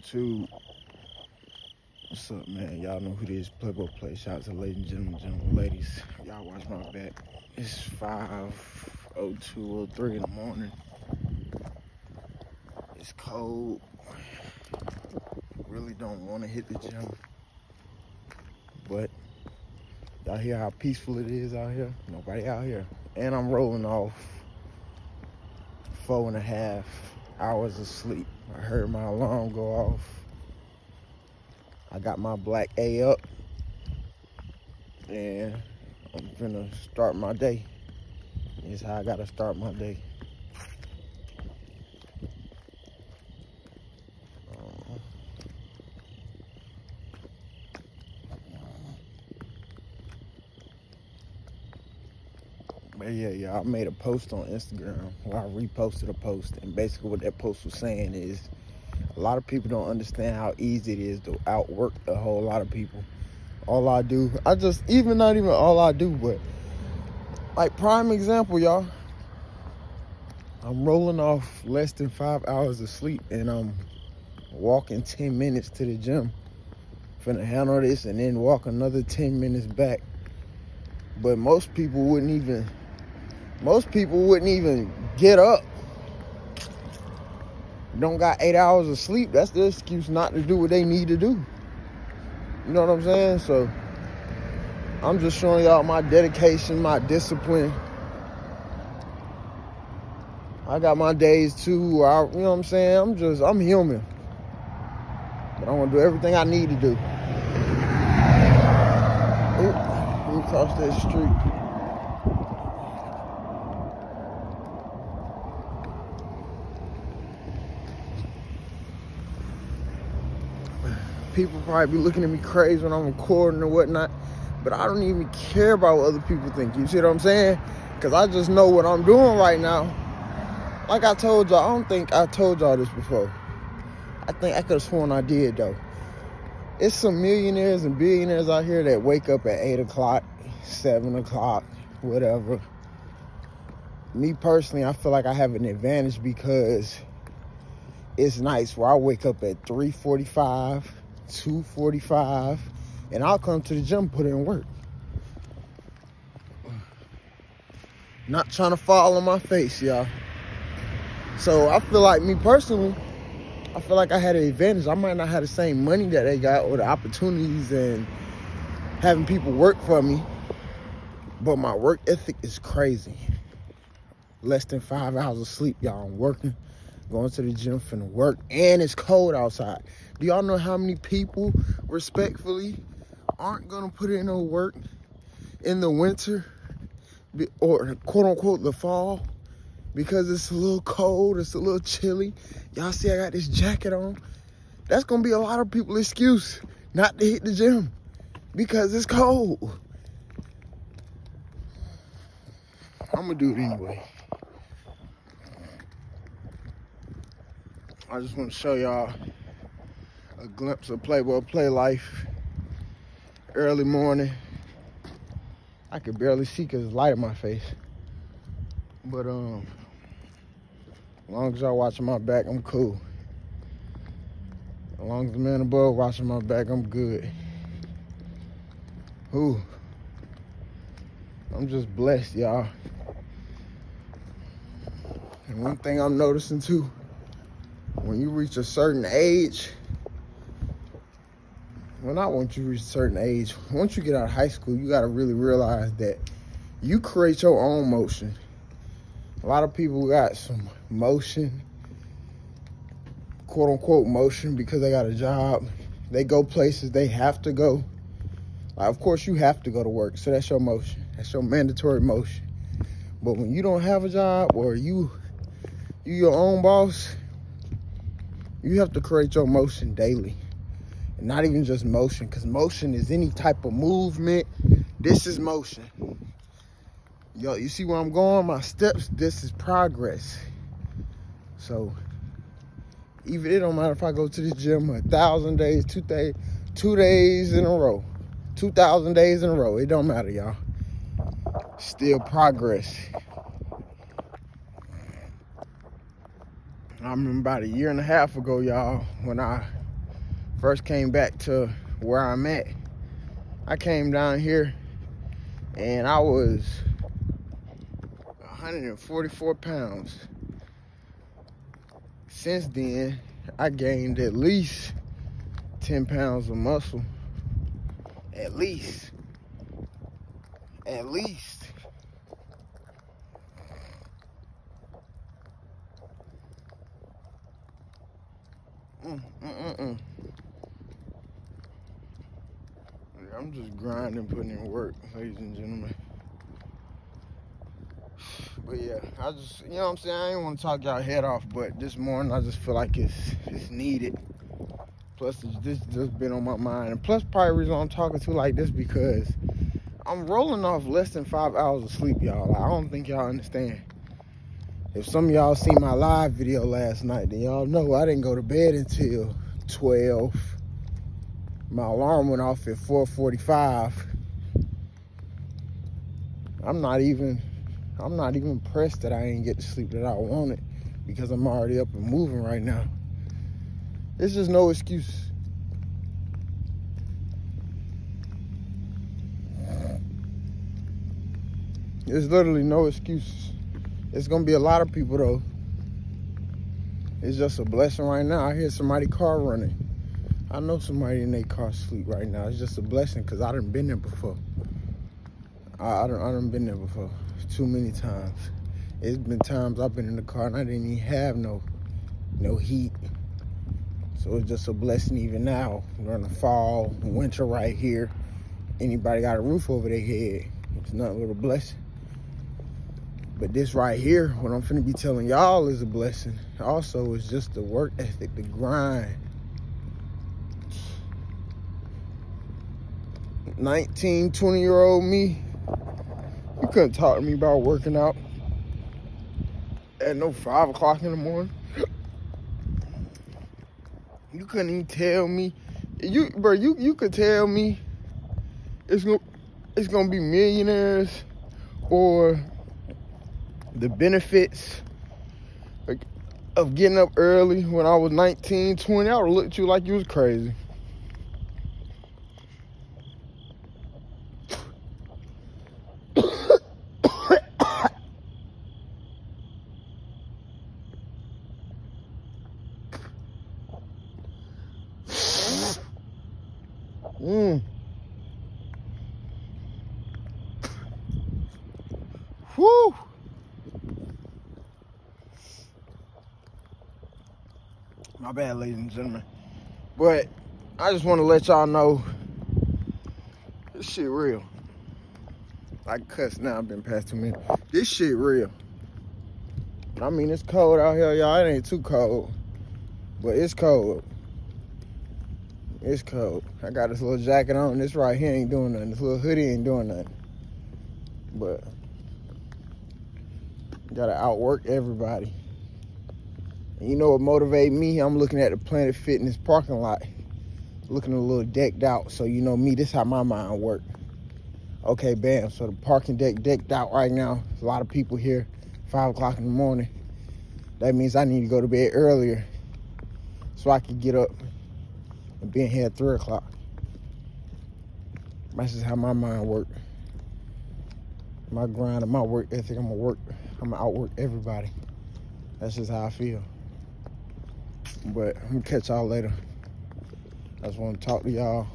YouTube. What's up, man? Y'all know who this Playboy Play. Shout out to ladies and gentlemen, gentlemen, ladies. Y'all watch my back. It's 5.02, 03 in the morning. It's cold. Really don't want to hit the gym. But y'all hear how peaceful it is out here? Nobody out here. And I'm rolling off four and a half hours of sleep. I heard my alarm go off. I got my black A up. And I'm gonna start my day. This is how I gotta start my day. But yeah, yeah, I made a post on Instagram where I reposted a post, and basically what that post was saying is a lot of people don't understand how easy it is to outwork a whole lot of people. All I do, I just even not even all I do, but like prime example, y'all. I'm rolling off less than five hours of sleep, and I'm walking 10 minutes to the gym. Finna handle this and then walk another 10 minutes back. But most people wouldn't even most people wouldn't even get up. Don't got eight hours of sleep. That's the excuse not to do what they need to do. You know what I'm saying? So I'm just showing y'all my dedication, my discipline. I got my days too. I, you know what I'm saying? I'm just, I'm human. But I'm gonna do everything I need to do. Oop, cross that street. People probably be looking at me crazy when I'm recording or whatnot, but I don't even care about what other people think. You see what I'm saying? Because I just know what I'm doing right now. Like I told y'all, I don't think I told y'all this before. I think I could have sworn I did though. It's some millionaires and billionaires out here that wake up at 8 o'clock, 7 o'clock, whatever. Me personally, I feel like I have an advantage because it's nice where I wake up at 3.45, 2.45, and I'll come to the gym, put in work. Not trying to fall on my face, y'all. So I feel like me personally, I feel like I had an advantage. I might not have the same money that they got or the opportunities and having people work for me, but my work ethic is crazy. Less than five hours of sleep, y'all. I'm working, going to the gym, finna work, and it's cold outside. Do y'all know how many people, respectfully, aren't gonna put in no work in the winter or quote unquote the fall because it's a little cold, it's a little chilly. Y'all see I got this jacket on. That's gonna be a lot of people's excuse not to hit the gym because it's cold. I'm gonna do it anyway. I just want to show y'all a glimpse of Playboy Play life. Early morning. I could barely see because it's light in my face. But um, as long as y'all watching my back, I'm cool. As long as the man above watching my back, I'm good. Ooh. I'm just blessed, y'all. And one thing I'm noticing too, when you reach a certain age, well, not once you reach a certain age, once you get out of high school, you got to really realize that you create your own motion. A lot of people got some motion, quote unquote motion, because they got a job. They go places they have to go. Like, of course, you have to go to work, so that's your motion. That's your mandatory motion. But when you don't have a job or you you your own boss, you have to create your motion daily not even just motion because motion is any type of movement. This is motion. Yo you see where i'm going? My steps this is progress. So even it don't matter if i go to the gym a thousand days two days two days in a row. 2,000 days in a row. It don't matter y'all. Still progress. I remember about a year and a half ago y'all when i first came back to where I'm at, I came down here and I was 144 pounds. Since then, I gained at least 10 pounds of muscle. At least. At least. Mm, mm, mm, I'm just grinding, putting in work, ladies and gentlemen. But yeah, I just, you know what I'm saying? I didn't want to talk y'all head off, but this morning I just feel like it's it's needed. Plus, this just been on my mind. And plus, probably reason I'm talking to like this because I'm rolling off less than five hours of sleep, y'all. Like, I don't think y'all understand. If some of y'all seen my live video last night, then y'all know I didn't go to bed until 12 my alarm went off at 4:45. I'm not even I'm not even pressed that I ain't get the sleep that I wanted because I'm already up and moving right now. It's just no excuse. There's literally no excuse. It's gonna be a lot of people though. It's just a blessing right now. I hear somebody car running. I know somebody in their car sleep right now. It's just a blessing because I done been there before. I, don't I, done, I done been there before too many times. It's been times I've been in the car and I didn't even have no, no heat. So it's just a blessing even now. During the fall, winter right here. Anybody got a roof over their head. It's nothing but a blessing. But this right here, what I'm finna be telling y'all is a blessing. Also, it's just the work ethic, the grind 19, 20 year old me, couldn't talk to me about working out at no five o'clock in the morning. You couldn't even tell me. You, bro, you you could tell me it's gonna it's gonna be millionaires or the benefits of getting up early when I was 19, 20. I would look at you like you was crazy. Mm. Whew. My bad, ladies and gentlemen. But I just want to let y'all know this shit real. I cuss now, I've been past two minutes. This shit real. I mean, it's cold out here, y'all. It ain't too cold, but it's cold. It's cold. I got this little jacket on. This right here ain't doing nothing. This little hoodie ain't doing nothing. But gotta outwork everybody. You know what motivate me? I'm looking at the Planet Fitness parking lot, looking a little decked out. So you know me, this is how my mind work. Okay, bam. So the parking deck decked out right now. There's a lot of people here, five o'clock in the morning. That means I need to go to bed earlier so I can get up and being here at three o'clock. That's just how my mind work. My grind and my work ethic, I'm gonna work, I'm gonna outwork everybody. That's just how I feel. But I'm gonna catch y'all later. I just wanna talk to y'all.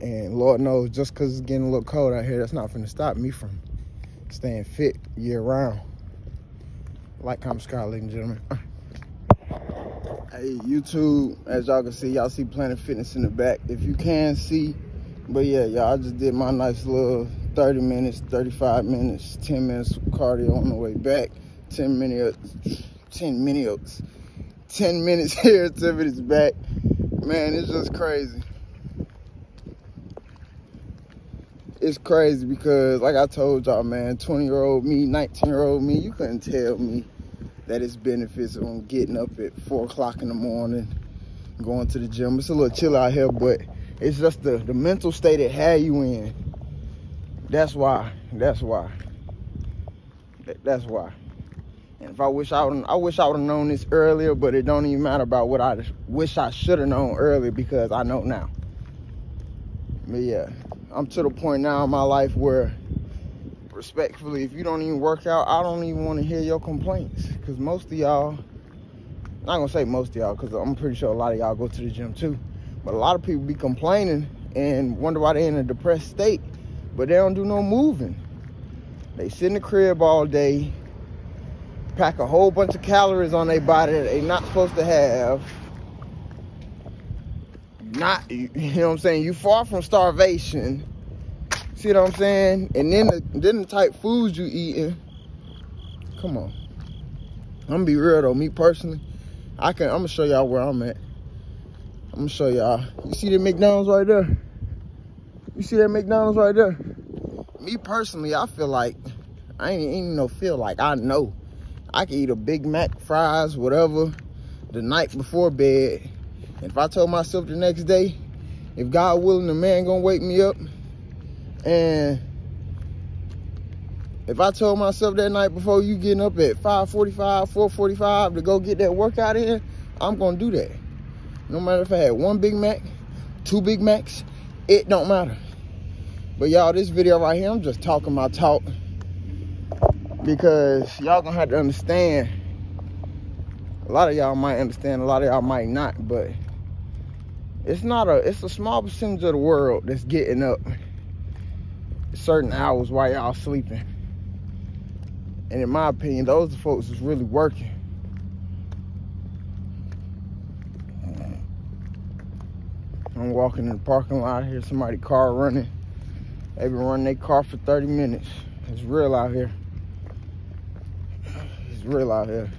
And Lord knows, just cause it's getting a little cold out here, that's not gonna stop me from staying fit year round. Like, comment, subscribe, ladies and gentlemen. Uh. Hey, YouTube, as y'all can see, y'all see Planet Fitness in the back. If you can see, but yeah, y'all, I just did my nice little 30 minutes, 35 minutes, 10 minutes cardio on the way back. 10 minutes, 10 minutes, 10 minutes here, 10 minutes back. Man, it's just crazy. It's crazy because, like I told y'all, man, 20 year old me, 19 year old me, you couldn't tell me that it's benefits on getting up at four o'clock in the morning, going to the gym. It's a little chill out here, but it's just the, the mental state it had you in. That's why. That's why. That's why. And if I wish I would, I wish I would have known this earlier, but it don't even matter about what I wish I should have known earlier because I know now. But yeah, I'm to the point now in my life where, respectfully, if you don't even work out, I don't even want to hear your complaints. Because most of y'all, not gonna say most of y'all, because I'm pretty sure a lot of y'all go to the gym too. But a lot of people be complaining and wonder why they're in a depressed state, but they don't do no moving. They sit in the crib all day, pack a whole bunch of calories on their body that they're not supposed to have. Not, you know what I'm saying? You far from starvation. See what I'm saying? And then the, then the type foods you eating. Come on. I'm gonna be real though, me personally. I can, I'm gonna show y'all where I'm at. I'm gonna show y'all. You see the McDonald's right there? You see that McDonald's right there? Me personally, I feel like, I ain't, ain't no feel like, I know I can eat a Big Mac, fries, whatever, the night before bed. And if I told myself the next day, if God willing, the man gonna wake me up. And if I told myself that night before you getting up at 5.45, 4.45 to go get that workout in, I'm gonna do that. No matter if I had one Big Mac, two Big Macs, it don't matter. But y'all, this video right here, I'm just talking my talk because y'all gonna have to understand a lot of y'all might understand a lot of y'all might not but it's not a it's a small percentage of the world that's getting up certain hours while y'all sleeping. And in my opinion those are folks is really working. I'm walking in the parking lot here somebody car running. They've been running their car for 30 minutes. It's real out here real out here.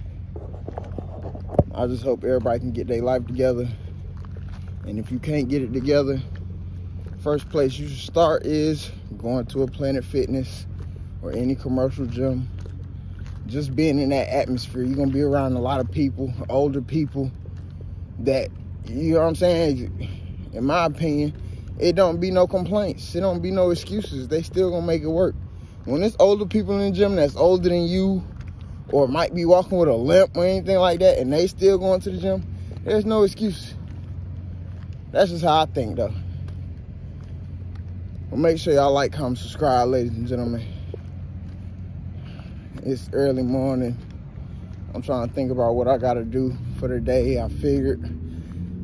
I just hope everybody can get their life together. And if you can't get it together, first place you should start is going to a Planet Fitness or any commercial gym. Just being in that atmosphere, you're gonna be around a lot of people, older people that, you know what I'm saying? In my opinion, it don't be no complaints. It don't be no excuses. They still gonna make it work. When it's older people in the gym that's older than you or might be walking with a limp or anything like that and they still going to the gym, there's no excuse. That's just how I think though. Well, make sure y'all like, comment, subscribe, ladies and gentlemen. It's early morning. I'm trying to think about what I gotta do for the day. I figured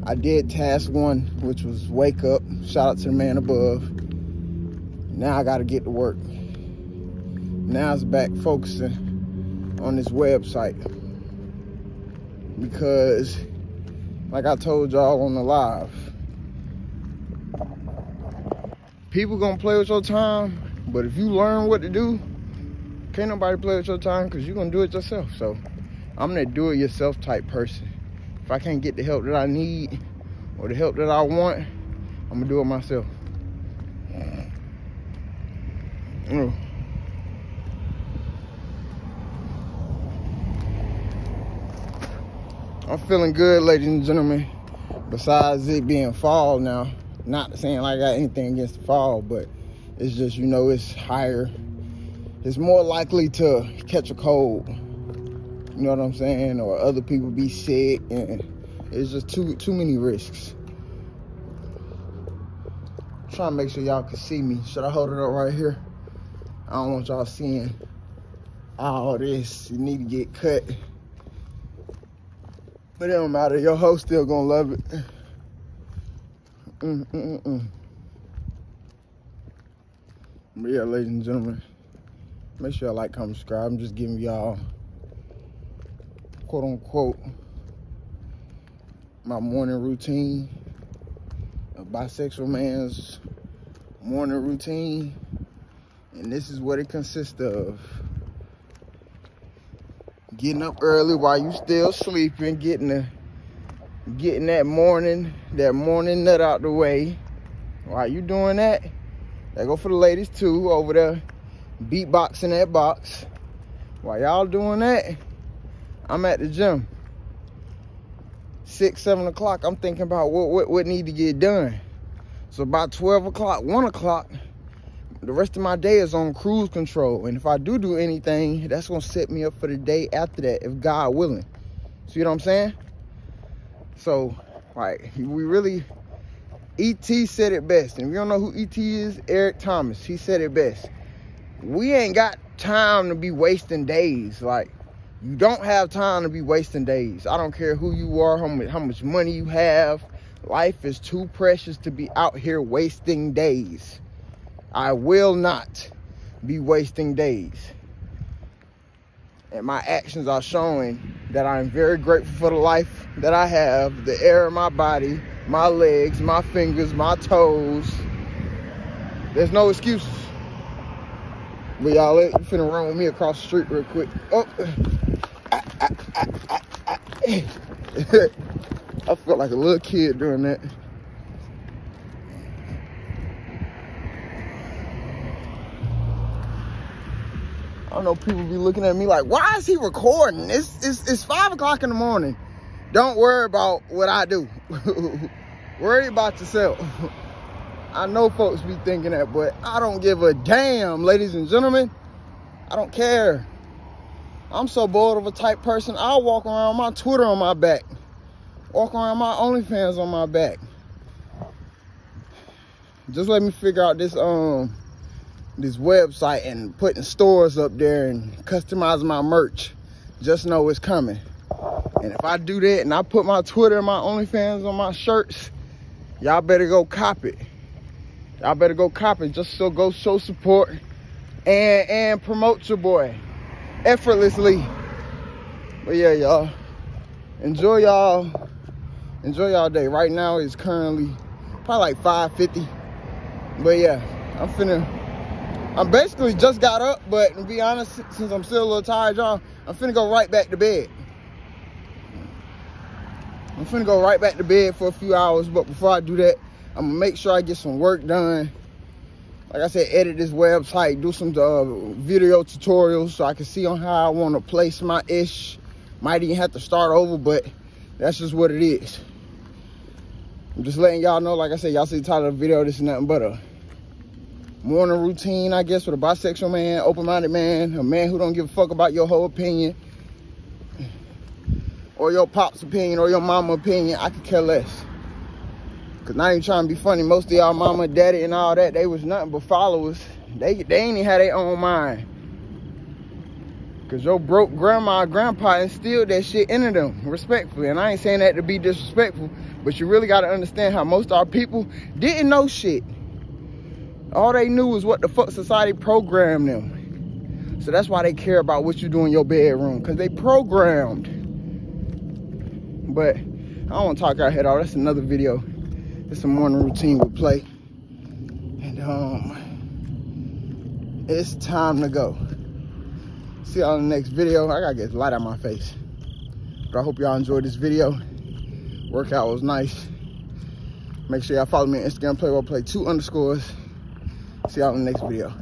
I did task one, which was wake up. Shout out to the man above. Now I gotta get to work. Now it's back focusing on this website. Because like I told y'all on the live people gonna play with your time but if you learn what to do can't nobody play with your time because you're gonna do it yourself. So I'm that do it yourself type person. If I can't get the help that I need or the help that I want I'm gonna do it myself. Mm. I'm feeling good, ladies and gentlemen. Besides it being fall now, not saying like I got anything against the fall, but it's just, you know, it's higher. It's more likely to catch a cold. You know what I'm saying? Or other people be sick and it's just too too many risks. I'm trying to make sure y'all can see me. Should I hold it up right here? I don't want y'all seeing all this. You need to get cut. But it don't matter. Your host still gonna love it. Mm, mm, mm, but yeah, ladies and gentlemen, make sure y'all like, comment, subscribe. I'm just giving y'all, quote unquote, my morning routine. A bisexual man's morning routine. And this is what it consists of getting up early while you still sleeping, getting the getting that morning, that morning nut out the way. While you doing that, that go for the ladies too over there, beatboxing that box. While y'all doing that, I'm at the gym. Six, seven o'clock, I'm thinking about what, what, what need to get done. So about 12 o'clock, one o'clock, the rest of my day is on cruise control. And if I do do anything, that's gonna set me up for the day after that, if God willing. See what I'm saying? So, like, we really, E.T. said it best. And if you don't know who E.T. is, Eric Thomas, he said it best. We ain't got time to be wasting days. Like, you don't have time to be wasting days. I don't care who you are, how much, how much money you have. Life is too precious to be out here wasting days. I will not be wasting days. And my actions are showing that I'm very grateful for the life that I have, the air in my body, my legs, my fingers, my toes. There's no excuses. But y'all, you finna run with me across the street real quick. Oh. I felt like a little kid doing that. I don't know, people be looking at me like, why is he recording? It's, it's, it's five o'clock in the morning. Don't worry about what I do. worry about yourself. I know folks be thinking that, but I don't give a damn, ladies and gentlemen. I don't care. I'm so bored of a type person, I'll walk around my Twitter on my back. Walk around my OnlyFans on my back. Just let me figure out this um this website and putting stores up there and customizing my merch. Just know it's coming. And if I do that and I put my Twitter and my OnlyFans on my shirts, y'all better go cop it. Y'all better go cop it just so go show support and and promote your boy effortlessly. But yeah, y'all. Enjoy y'all. Enjoy y'all day. Right now it's currently probably like 5.50. But yeah, I'm finna, I'm basically just got up, but to be honest, since I'm still a little tired, y'all, I'm finna go right back to bed. I'm finna go right back to bed for a few hours, but before I do that, I'm gonna make sure I get some work done. Like I said, edit this website, do some uh, video tutorials so I can see on how I wanna place my ish. Might even have to start over, but that's just what it is. I'm just letting y'all know, like I said, y'all see the title of the video, this is nothing but a morning routine, I guess, with a bisexual man, open-minded man, a man who don't give a fuck about your whole opinion, or your pop's opinion, or your mama opinion. I could care less. Cause not even trying to be funny, most of y'all mama, daddy, and all that, they was nothing but followers. They they ain't even had their own mind. Cause your broke grandma, grandpa instilled that shit into them, respectfully. And I ain't saying that to be disrespectful, but you really gotta understand how most of our people didn't know shit. All they knew was what the fuck society programmed them. So that's why they care about what you do in your bedroom, cause they programmed. But I don't wanna talk our head off, that's another video. It's a morning routine with play. And um, it's time to go. See y'all in the next video. I gotta get light out my face. But I hope y'all enjoyed this video. Workout was nice. Make sure y'all follow me on Instagram, play well play two underscores. See y'all in the next video.